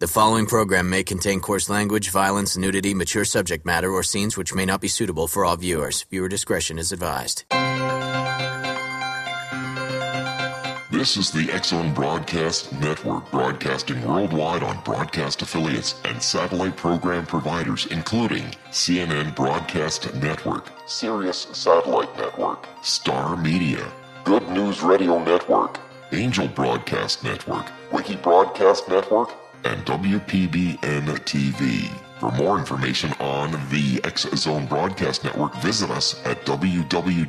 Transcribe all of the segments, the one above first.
The following program may contain coarse language, violence, nudity, mature subject matter, or scenes which may not be suitable for all viewers. Viewer discretion is advised. This is the X Zone Broadcast Network, broadcasting worldwide on broadcast affiliates and satellite program providers, including CNN Broadcast Network, Sirius Satellite Network, Star Media, Good News Radio Network, Angel Broadcast Network, Wiki Broadcast Network, and WPBN TV. For more information on the X Zone Broadcast Network, visit us at www.xzbn.net.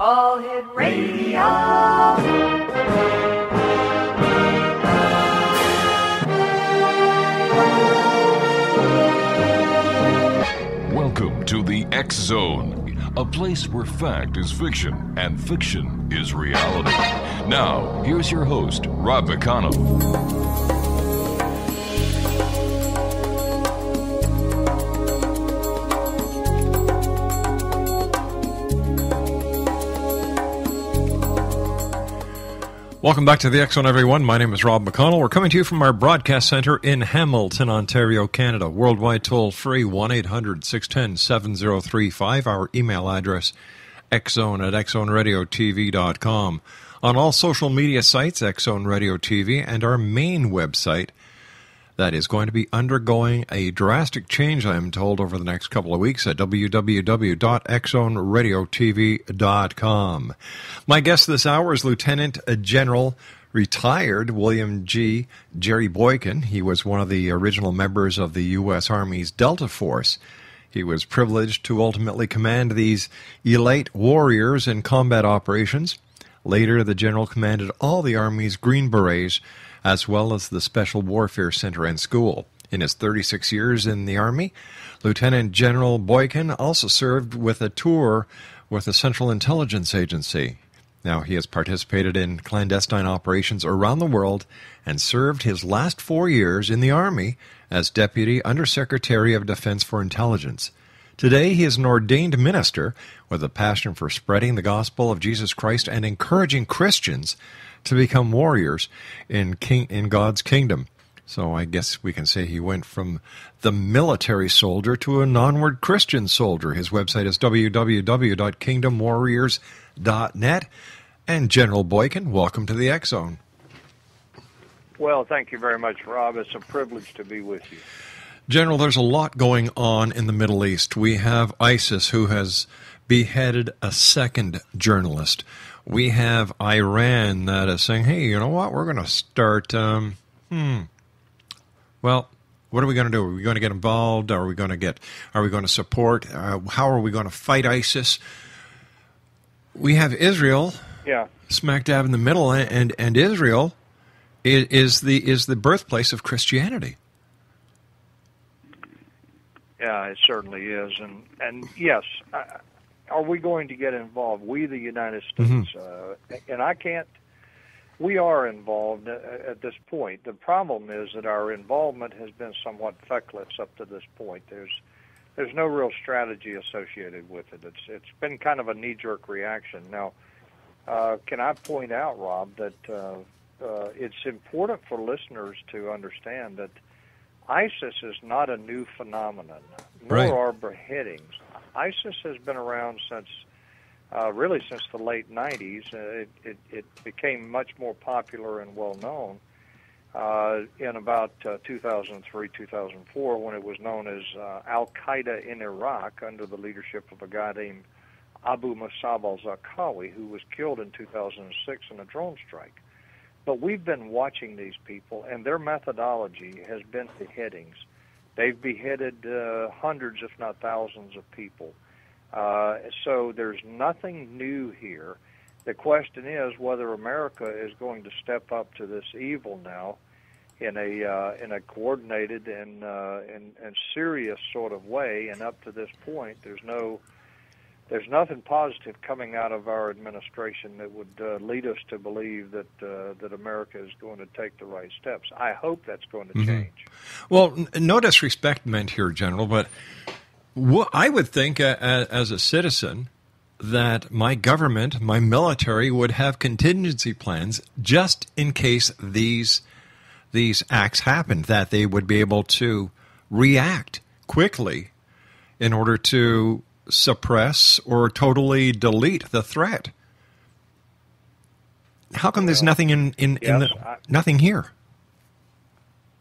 All Hit Radio. Zone, a place where fact is fiction and fiction is reality. Now, here's your host, Rob McConnell. Welcome back to the Zone, everyone. My name is Rob McConnell. We're coming to you from our broadcast center in Hamilton, Ontario, Canada. Worldwide toll free 1 800 610 7035. Our email address xzone at xzoneradiotv.com. On all social media sites, Xzone Radio TV, and our main website that is going to be undergoing a drastic change, I am told, over the next couple of weeks at www.xzoneradiotv.com. My guest this hour is Lieutenant General retired William G. Jerry Boykin. He was one of the original members of the U.S. Army's Delta Force. He was privileged to ultimately command these elite warriors in combat operations. Later, the general commanded all the Army's Green Berets as well as the Special Warfare Center and School. In his 36 years in the Army, Lieutenant General Boykin also served with a tour with the Central Intelligence Agency. Now, he has participated in clandestine operations around the world and served his last four years in the Army as Deputy Undersecretary of Defense for Intelligence. Today, he is an ordained minister with a passion for spreading the gospel of Jesus Christ and encouraging Christians to become warriors in king in God's kingdom. So I guess we can say he went from the military soldier to a onward Christian soldier. His website is www.kingdomwarriors.net. And General Boykin, welcome to the X Zone. Well, thank you very much, Rob. It's a privilege to be with you. General, there's a lot going on in the Middle East. We have ISIS, who has beheaded a second journalist. We have Iran that is saying, hey, you know what? We're going to start, um, hmm, well, what are we going to do? Are we going to get involved? Are we going to get? Are we going to support? Uh, how are we going to fight ISIS? We have Israel, Yeah. smack dab in the middle, and and Israel is, is the is the birthplace of Christianity. Yeah, it certainly is, and and yes, are we going to get involved? We, the United States, uh, and I can't. We are involved uh, at this point. The problem is that our involvement has been somewhat feckless up to this point. There's there's no real strategy associated with it. It's it's been kind of a knee jerk reaction. Now, uh, can I point out, Rob, that uh, uh, it's important for listeners to understand that ISIS is not a new phenomenon, nor Right. are beheadings. ISIS has been around since, uh, really since the late 90s. Uh, it, it, it became much more popular and well known uh, in about uh, 2003, 2004, when it was known as uh, Al Qaeda in Iraq under the leadership of a guy named Abu Musab al Zarqawi, who was killed in 2006 in a drone strike. But we've been watching these people, and their methodology has been beheadings. They've beheaded uh, hundreds, if not thousands, of people. Uh, so there's nothing new here. The question is whether America is going to step up to this evil now in a uh, in a coordinated and, uh, and and serious sort of way. And up to this point, there's no there's nothing positive coming out of our administration that would uh, lead us to believe that uh, that America is going to take the right steps. I hope that's going to Mhm. change. Well, n- no disrespect meant here, General, but wh- I would think uh, as a citizen that my government, my military, would have contingency plans just in case these these acts happened. That they would be able to react quickly in order to suppress or totally delete the threat. How come there's nothing in in, in the, I- nothing here?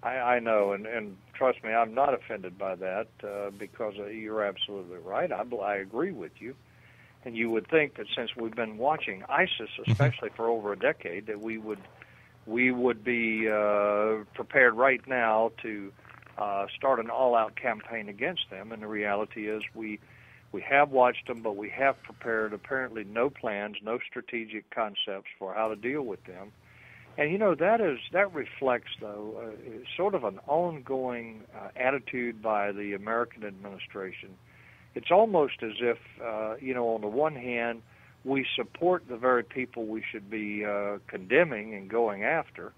I, I know, and, and trust me, I'm not offended by that uh, because uh, you're absolutely right. I, I agree with you. And you would think that since we've been watching ISIS, especially for over a decade, that we would we would be uh, prepared right now to uh, start an all-out campaign against them. And the reality is, we we have watched them, but we have prepared apparently no plans, no strategic concepts for how to deal with them. And you know that is that reflects though uh, sort of an ongoing uh, attitude by the American administration. It's almost as if uh, you know on the one hand we support the very people we should be uh, condemning and going after.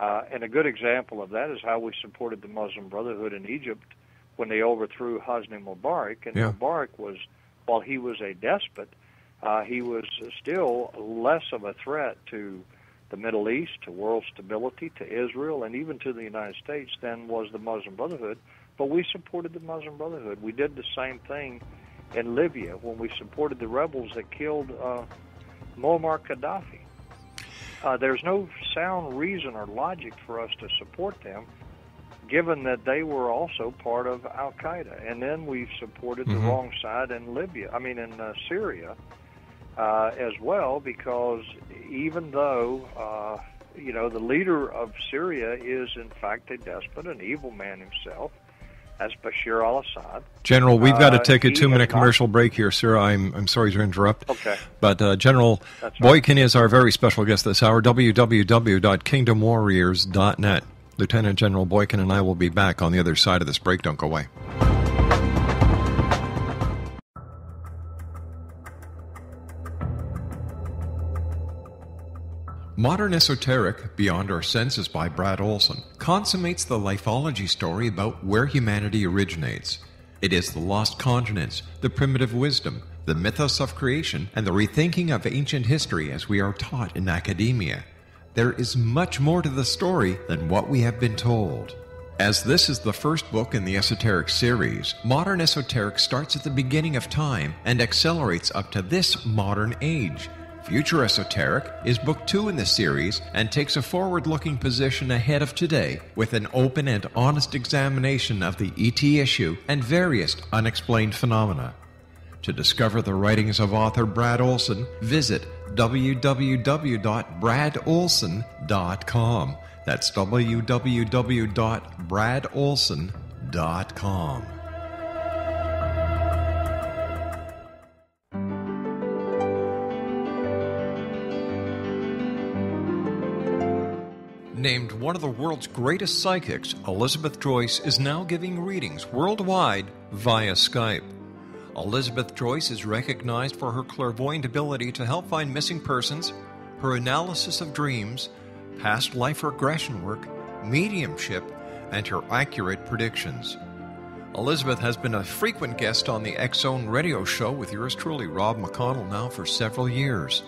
Uh, and a good example of that is how we supported the Muslim Brotherhood in Egypt when they overthrew Hosni Mubarak. And Yeah. Mubarak was, while he was a despot, uh, he was still less of a threat to the Middle East, to world stability, to Israel, and even to the United States than was the Muslim Brotherhood. But we supported the Muslim Brotherhood. We did the same thing in Libya when we supported the rebels that killed uh, Muammar Gaddafi. Uh, there's no sound reason or logic for us to support them, given that they were also part of Al Qaeda. And then we've supported the Mhm. wrong side in Libya, I mean, in uh, Syria uh, as well, because even though, uh, you know, the leader of Syria is in fact a despot, an evil man himself, as Bashir al Assad. General, we've got to Uh, take a two minute has not- commercial break here, sir. I'm, I'm sorry to interrupt. Okay. But uh, General That's all right. Boykin is our very special guest this hour. www.kingdomwarriors.net. Lieutenant General Boykin and I will be back on the other side of this break. Don't go away. Modern Esoteric, Beyond Our Senses by Brad Olsen, consummates the lifology story about where humanity originates. It is the lost continents, the primitive wisdom, the mythos of creation, and the rethinking of ancient history as we are taught in academia. There is much more to the story than what we have been told. As this is the first book in the Esoteric series, Modern Esoteric starts at the beginning of time and accelerates up to this modern age. Future Esoteric is book two in the series and takes a forward looking position ahead of today with an open and honest examination of the ET issue and various unexplained phenomena. To discover the writings of author Brad Olsen, visit www.bradolsen.com. That's www.bradolsen.com. Named one of the world's greatest psychics, Elizabeth Joyce is now giving readings worldwide via Skype. Elizabeth Joyce is recognized for her clairvoyant ability to help find missing persons, her analysis of dreams, past life regression work, mediumship, and her accurate predictions. Elizabeth has been a frequent guest on the Zone radio show with yours truly, Rob McConnell, now for several years.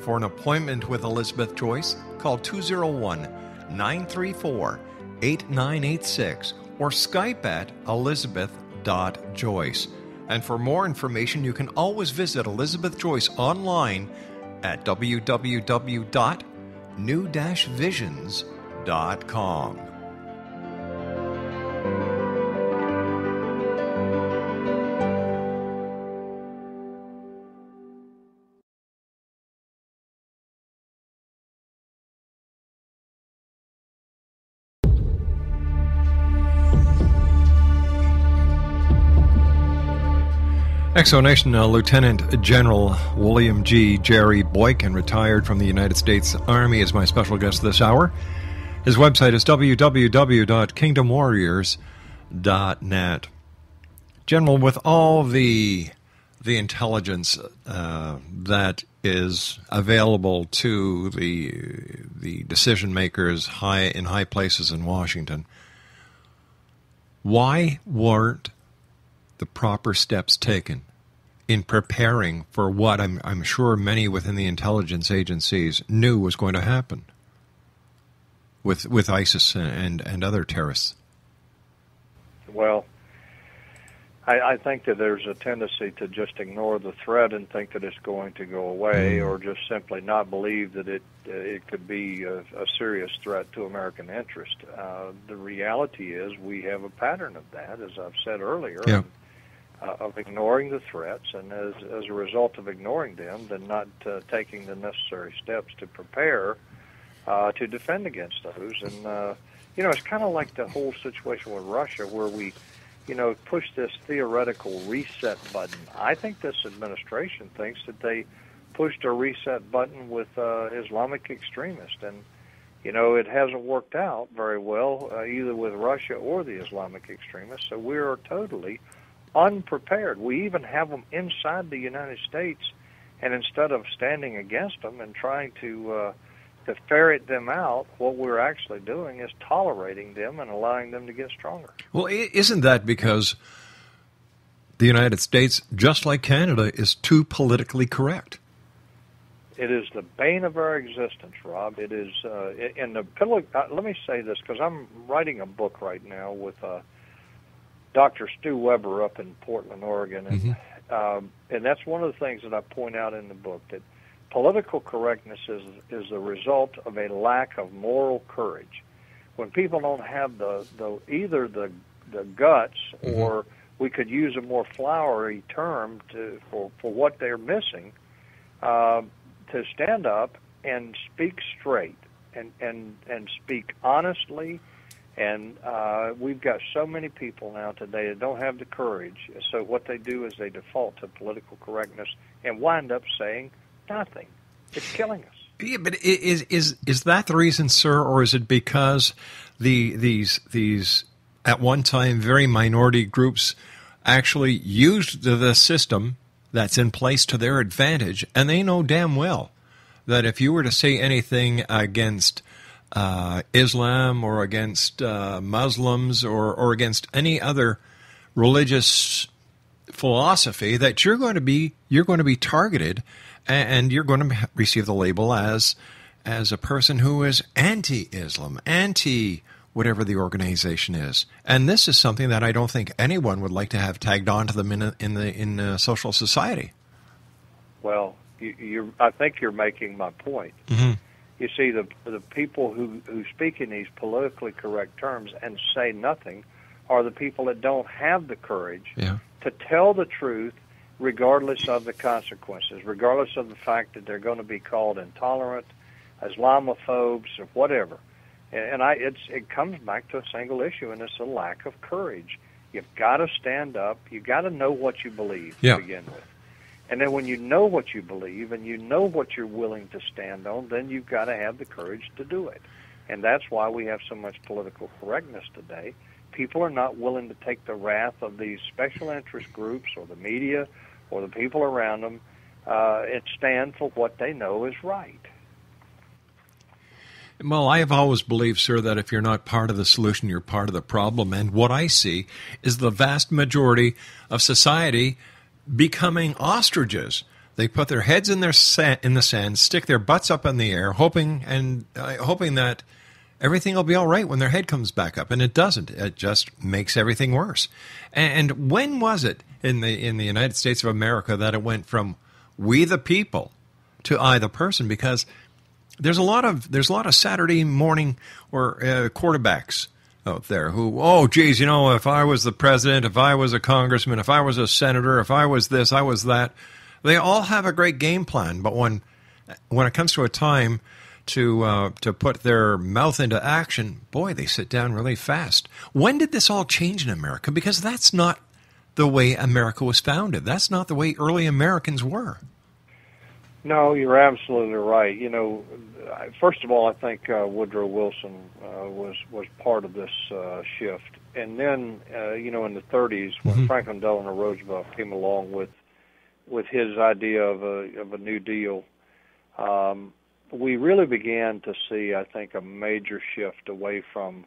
For an appointment with Elizabeth Joyce, call 201 934 8986 or Skype at elizabeth.joyce. And for more information, you can always visit Elizabeth Joyce online at www.new-visions.com. Exonation uh, Lieutenant General William G. Jerry Boykin, retired from the United States Army, is my special guest this hour. His website is www.kingdomwarriors.net. General, with all the the intelligence uh, that is available to the the decision makers high in high places in Washington, why weren't the proper steps taken in preparing for what I'm, I'm sure many within the intelligence agencies knew was going to happen with with ISIS and and other terrorists? Well, I, I think that there's a tendency to just ignore the threat and think that it's going to go away, or just simply not believe that it uh, it could be a, a serious threat to American interest. Uh, the reality is we have a pattern of that, as I've said earlier. Yeah. Uh, of ignoring the threats, and as as a result of ignoring them, then not uh, taking the necessary steps to prepare uh, to defend against those. And uh, you know, it's kind of like the whole situation with Russia, where we, you know, push this theoretical reset button. I think this administration thinks that they pushed a reset button with uh, Islamic extremists, and you know, it hasn't worked out very well uh, either with Russia or the Islamic extremists. So we are totally unprepared. We even have them inside the United States, and instead of standing against them and trying to uh, to ferret them out, what we're actually doing is tolerating them and allowing them to get stronger. Well, isn't that because the United States, just like Canada, is too politically correct? It is the bane of our existence, Rob. It is uh, in the uh, let me say this because I'm writing a book right now with. Uh, Dr. Stu Weber up in Portland, Oregon, and mm-hmm. um, and that's one of the things that I point out in the book that political correctness is is the result of a lack of moral courage. When people don't have the, the either the the guts mm-hmm. or we could use a more flowery term to for for what they're missing uh, to stand up and speak straight and and and speak honestly and uh, we've got so many people now today that don't have the courage. So what they do is they default to political correctness and wind up saying nothing. It's killing us. Yeah, but is is is that the reason, sir, or is it because the these these at one time very minority groups actually used the, the system that's in place to their advantage, and they know damn well that if you were to say anything against uh, Islam or against uh, Muslims or, or against any other religious philosophy that you're going to be you're going to be targeted and you're going to receive the label as as a person who is anti-Islam, anti whatever the organization is. And this is something that I don't think anyone would like to have tagged on to them in a, in the in a social society. Well, you, I think you're making my point. Mm-hmm you see the the people who who speak in these politically correct terms and say nothing are the people that don't have the courage yeah. to tell the truth regardless of the consequences regardless of the fact that they're going to be called intolerant islamophobes or whatever and i it's it comes back to a single issue and it's a lack of courage you've got to stand up you've got to know what you believe yeah. to begin with and then when you know what you believe and you know what you're willing to stand on, then you've got to have the courage to do it. And that's why we have so much political correctness today. People are not willing to take the wrath of these special interest groups or the media or the people around them uh, and stand for what they know is right. Well, I have always believed, sir, that if you're not part of the solution, you're part of the problem. And what I see is the vast majority of society becoming ostriches. They put their heads in their in the sand, stick their butts up in the air, hoping and uh, hoping that everything will be all right when their head comes back up, and it doesn't. It just makes everything worse. And when was it in the in the United States of America that it went from we the people to I the person? Because there's a lot of there's a lot of Saturday morning or uh, quarterbacks out there who, oh, geez, you know, if I was the president, if I was a congressman, if I was a senator, if I was this, I was that. They all have a great game plan, but when when it comes to a time to uh, to put their mouth into action, boy, they sit down really fast. When did this all change in America? Because that's not the way America was founded. That's not the way early Americans were. No, you're absolutely right. You know, first of all, I think uh, Woodrow Wilson uh, was was part of this uh, shift, and then uh, you know in the 30s when mm-hmm. Franklin Delano Roosevelt came along with with his idea of a of a New Deal, um, we really began to see, I think, a major shift away from